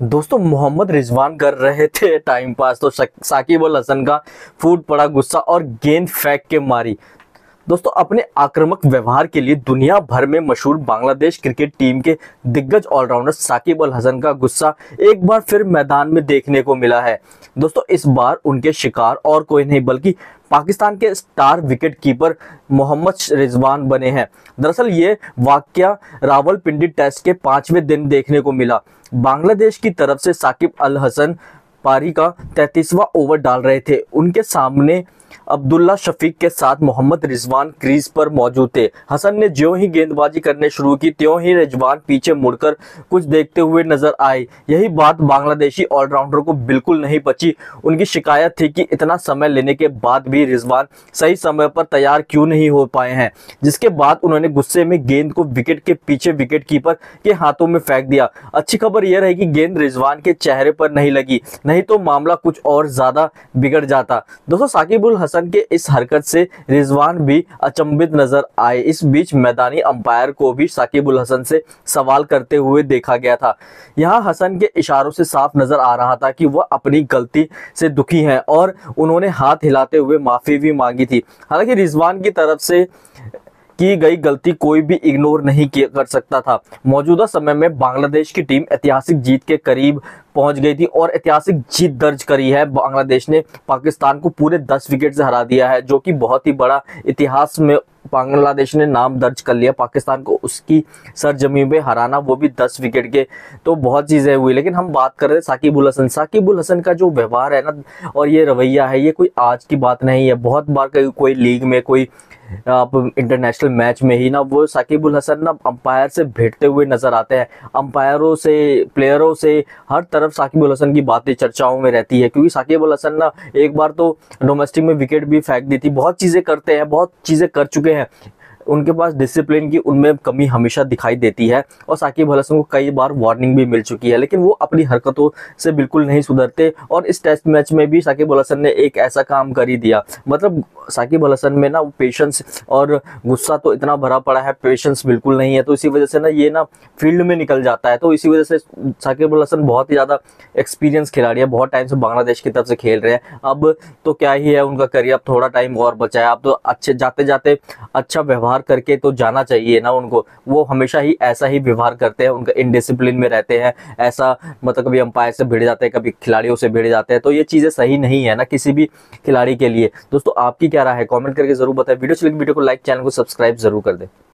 दोस्तों, मोहम्मद रिजवान कर रहे थे टाइम पास तो साकिब अल हसन का फूट पड़ा गुस्सा और गेंद फेंक के मारी। दोस्तों, अपने आक्रामक व्यवहार के लिए दुनिया भर में मशहूर बांग्लादेश क्रिकेट टीम के दिग्गज ऑलराउंडर साकिब अल हसन का गुस्सा एक बार फिर मैदान में देखने को मिला है। दोस्तों, इस बार उनके शिकार और कोई नहीं, बल्कि पाकिस्तान के star wicket keeper Mohammad Rizwan बने हैं। दरअसल, ये वाक्य रावलपिंडी टेस्ट के पाँचवें दिन देखने को मिला। बांग्लादेश की तरफ़ से साकिब अल हसन पारी का तैतीसवां ओवर डाल रहे थे। उनके सामने अब्दुल्ला शफीक के साथ मोहम्मद रिजवान क्रीज पर मौजूद थे। हसन ने जो ही गेंदबाजी करने शुरू की, त्यों ही रिजवान पीछे मुड़कर कुछ देखते हुए नज़र आए। यही बात बांग्लादेशी ऑलराउंडर को बिल्कुल नहीं बची। उनकी शिकायत थी कि इतना समय लेने के बाद भी रिजवान सही समय पर तैयार क्यों नहीं हो पाए हैं, जिसके बाद उन्होंने गुस्से में गेंद को विकेट के पीछे विकेट कीपर के हाथों में फेंक दिया। अच्छी खबर यह रही कि गेंद रिजवान के चेहरे पर नहीं लगी। नहीं तो मामला कुछ और ज़्यादा बिगड़ जाता। दोस्तों साकिबुल हसन हसन के इस हरकत से रिजवान भी अचंभित नज़र आए। इस बीच मैदानी अंपायर को भी साकिबुल हसन से सवाल करते हुए देखा गया था। यहाँ हसन के इशारों से साफ़ नज़र आ रहा था कि वह अपनी गलती से दुखी हैं और उन्होंने हाथ हिलाते हुए माफ़ी भी मांगी थी। हालाँकि रिजवान की तरफ़ से की गई गलती कोई भी इग्नोर नहीं कर सकता था। मौजूदा समय में बांग्लादेश की टीम ऐतिहासिक जीत के करीब पहुँच गई थी और ऐतिहासिक जीत दर्ज करी है। बांग्लादेश ने पाकिस्तान को पूरे 10 विकेट से हरा दिया है, जो कि बहुत ही बड़ा इतिहास में बांग्लादेश ने नाम दर्ज कर लिया। पाकिस्तान को उसकी सरजमी में हराना, वो भी दस विकेट के तो बहुत चीज़ें हुई। लेकिन हम बात कर रहे हैं साकिबुल हसन। साकिबुल हसन का जो व्यवहार है ना, और ये रवैया है, ये कोई आज की बात नहीं है। बहुत बार कोई लीग में, कोई, आप इंटरनेशनल मैच में ही ना, वो साकिबुल हसन ना अंपायर से भेटते हुए नज़र आते हैं। अंपायरों से, प्लेयरों से हर तरफ़ साकिबुल हसन की बातें चर्चाओं में रहती है। क्योंकि साकिबुल हसन ना, एक बार तो डोमेस्टिक में विकेट भी फेंक दी थी। बहुत चीज़ें करते हैं, बहुत चीज़ें कर चुके हैं। yeah. उनके पास डिसिप्लिन की उनमें कमी हमेशा दिखाई देती है और साकिब अल हसन को कई बार वार्निंग भी मिल चुकी है, लेकिन वो अपनी हरकतों से बिल्कुल नहीं सुधरते और इस टेस्ट मैच में भी साकिब अल हसन ने एक ऐसा काम कर ही दिया। मतलब साकिब अल हसन में ना पेशेंस और गुस्सा तो इतना भरा पड़ा है पेशेंस बिल्कुल नहीं है तो इसी वजह से ना ये ना फ़ील्ड में निकल जाता है। तो इसी वजह से साकिब अल हसन बहुत ही ज़्यादा एक्सपीरियंस खिलाड़ी है, बहुत टाइम से बांग्लादेश की तरफ़ से खेल रहे हैं। अब तो क्या ही है उनका करियर अब थोड़ा टाइम और बचा है। अब तो अच्छे जाते जाते अच्छा व्यवहार व्यवहार करके तो जाना चाहिए ना उनको। वो हमेशा ही ऐसा ही व्यवहार करते हैं, उनका इनडिसिप्लिन में रहते हैं, ऐसा मतलब कभी अंपायर से भिड़ जाते हैं, कभी खिलाड़ियों से भिड़ जाते हैं तो ये चीज़ें सही नहीं है ना किसी भी खिलाड़ी के लिए। दोस्तों, आपकी क्या राय है? कॉमेंट करके ज़रूर बताएँ। वीडियो चलिए वीडियो को लाइक चैनल को सब्सक्राइब ज़रूर कर दें।